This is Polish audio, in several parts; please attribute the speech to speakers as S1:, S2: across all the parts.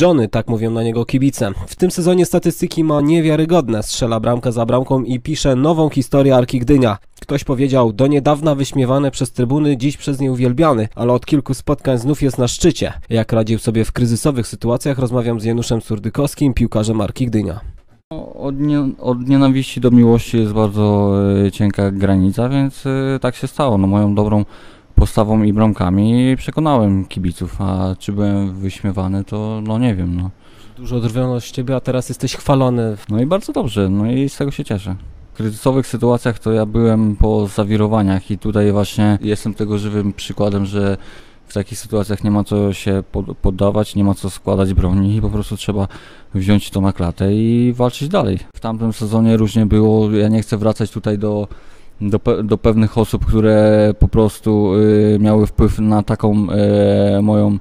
S1: Johnny, tak mówią na niego kibice. W tym sezonie statystyki ma niewiarygodne. Strzela bramkę za bramką i pisze nową historię Arki Gdynia. Ktoś powiedział, do niedawna wyśmiewany przez trybuny, dziś przez nie uwielbiany, ale od kilku spotkań znów jest na szczycie. Jak radził sobie w kryzysowych sytuacjach, rozmawiam z Januszem Surdykowskim, piłkarzem Arki Gdynia.
S2: Od, nie, od nienawiści do miłości jest bardzo e, cienka granica, więc e, tak się stało. No, moją dobrą postawą i bramkami przekonałem kibiców, a czy byłem wyśmiewany, to no nie wiem. No,
S1: Dużo odrwiono z ciebie, a teraz jesteś chwalony.
S2: no i bardzo dobrze, no i z tego się cieszę. W kryzysowych sytuacjach to ja byłem po zawirowaniach i tutaj właśnie jestem tego żywym przykładem, że w takich sytuacjach nie ma co się pod- poddawać, nie ma co składać broni i po prostu trzeba wziąć to na klatę i walczyć dalej. W tamtym sezonie różnie było, ja nie chcę wracać tutaj do, do, pe- do pewnych osób, które po prostu y, miały wpływ na taką y, moją,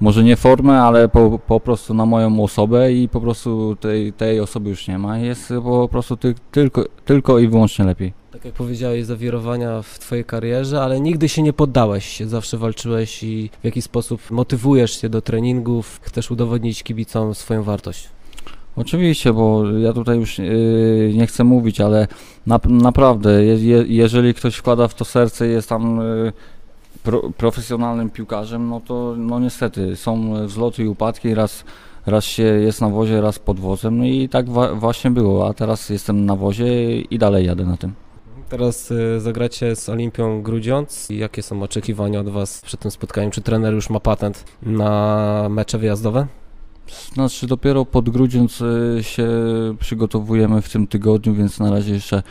S2: może nie formę, ale po, po prostu na moją osobę i po prostu tej, tej osoby już nie ma. Jest po prostu ty, tylko, tylko i wyłącznie lepiej.
S1: Tak jak powiedziałeś, zawirowania w twojej karierze, ale nigdy się nie poddałeś, zawsze walczyłeś i w jakiś sposób motywujesz się do treningów, chcesz udowodnić kibicom swoją wartość.
S2: Oczywiście, bo ja tutaj już yy, nie chcę mówić, ale na, naprawdę, je, je, jeżeli ktoś wkłada w to serce i jest tam yy, pro, profesjonalnym piłkarzem, no to no niestety są wzloty i upadki, raz, raz się jest na wozie, raz pod wozem, no i tak właśnie było, a teraz jestem na wozie i dalej jadę na tym.
S1: Teraz y, zagracie z Olimpią Grudziądz. Jakie są oczekiwania od Was przed tym spotkaniem? Czy trener już ma patent na mecze wyjazdowe?
S2: Znaczy dopiero pod grudziąc y, się przygotowujemy w tym tygodniu, więc na razie jeszcze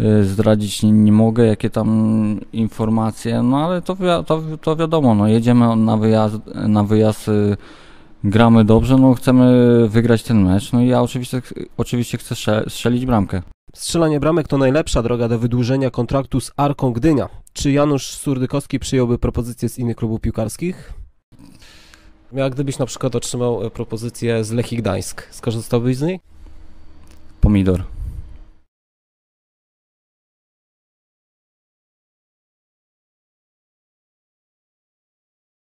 S2: y, zdradzić nie, nie mogę, jakie tam informacje, no ale to, wi- to, to wiadomo, no jedziemy na wyjazd, na wyjazd y, gramy dobrze, no chcemy wygrać ten mecz, no i ja oczywiście, oczywiście chcę strze- strzelić bramkę.
S1: Strzelanie bramek to najlepsza droga do wydłużenia kontraktu z Arką Gdynia. Czy Janusz Surdykowski przyjąłby propozycję z innych klubów piłkarskich? Jak gdybyś na przykład otrzymał e, propozycję z Lechii Gdańsk, skorzystałbyś z niej?
S2: Pomidor.